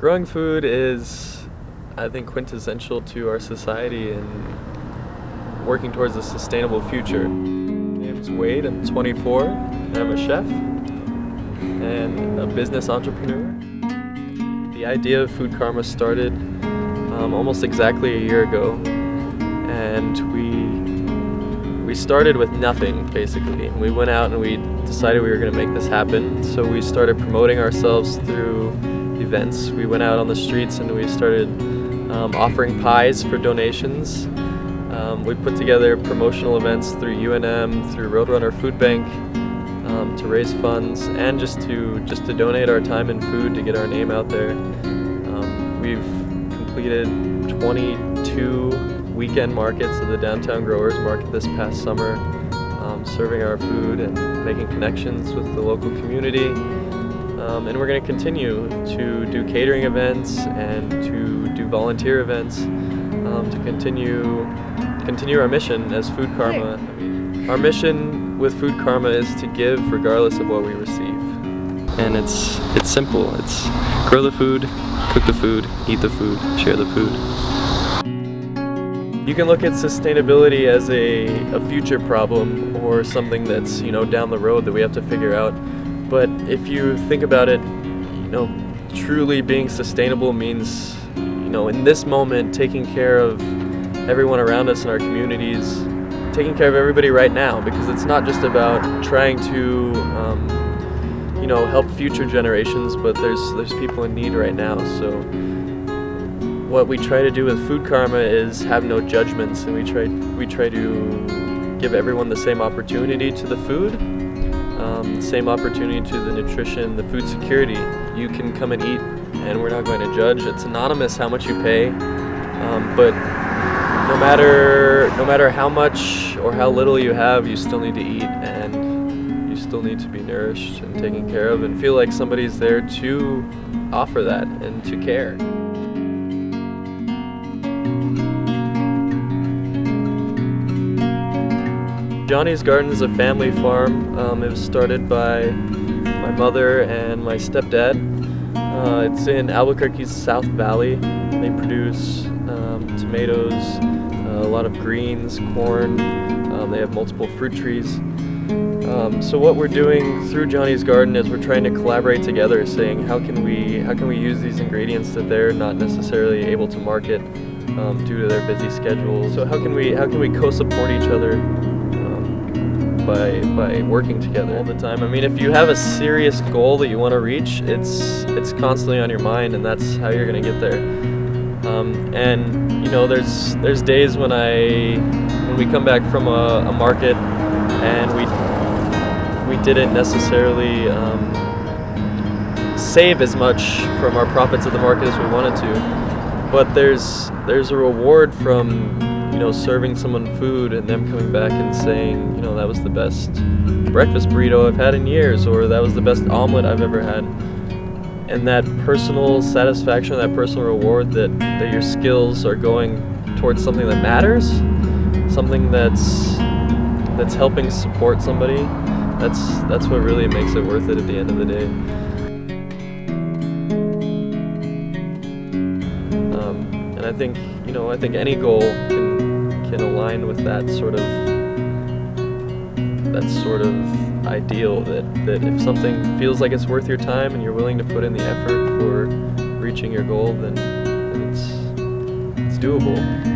Growing food is, I think, quintessential to our society and working towards a sustainable future. My name is Wade, I'm 24, and I'm a chef and a business entrepreneur. The idea of Food Karma started um, almost exactly a year ago, and we we started with nothing basically. We went out and we decided we were going to make this happen. So we started promoting ourselves through events. We went out on the streets and we started um, offering pies for donations. Um, we put together promotional events through UNM, through Roadrunner Food Bank, um, to raise funds and just to just to donate our time and food to get our name out there. Um, we've completed 22 weekend markets at the Downtown Growers Market this past summer, um, serving our food and making connections with the local community. Um, and we're going to continue to do catering events and to do volunteer events um, to continue continue our mission as Food Karma. I mean, our mission with Food Karma is to give regardless of what we receive. And it's it's simple. It's grow the food, cook the food, eat the food, share the food. You can look at sustainability as a, a future problem or something that's, you know, down the road that we have to figure out. But if you think about it, you know, truly being sustainable means, you know, in this moment, taking care of everyone around us in our communities, taking care of everybody right now, because it's not just about trying to, um, you know, help future generations, but there's there's people in need right now. So what we try to do with Food Karma is have no judgments, and we try we try to give everyone the same opportunity to the food um, same opportunity to the nutrition, the food security. You can come and eat, and we're not going to judge. It's anonymous how much you pay, um, but no matter no matter how much or how little you have, you still need to eat, and you still need to be nourished and taken care of, and feel like somebody's there to offer that and to care. Johnny's Garden is a family farm. Um, it was started by my mother and my stepdad. Uh, it's in Albuquerque's South Valley. They produce um, tomatoes, uh, a lot of greens, corn. Um, they have multiple fruit trees. Um, so what we're doing through Johnny's Garden is we're trying to collaborate together, saying how can we how can we use these ingredients that they're not necessarily able to market um, due to their busy schedule. So how can we how can we co-support each other by by working together all the time. I mean, if you have a serious goal that you want to reach, it's it's constantly on your mind, and that's how you're gonna get there. Um, and you know, there's there's days when I when we come back from a, a market and we we didn't necessarily um, save as much from our profits at the market as we wanted to, but there's there's a reward from know, serving someone food and them coming back and saying, you know, that was the best breakfast burrito I've had in years, or that was the best omelet I've ever had. And that personal satisfaction, that personal reward that, that your skills are going towards something that matters, something that's that's helping support somebody, that's that's what really makes it worth it at the end of the day. Um, and I think, you know, I think any goal can can align with that sort of that sort of ideal that, that if something feels like it's worth your time and you're willing to put in the effort for reaching your goal, then, then it's it's doable.